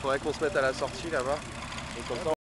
Faudrait qu'on se mette à la sortie là-bas.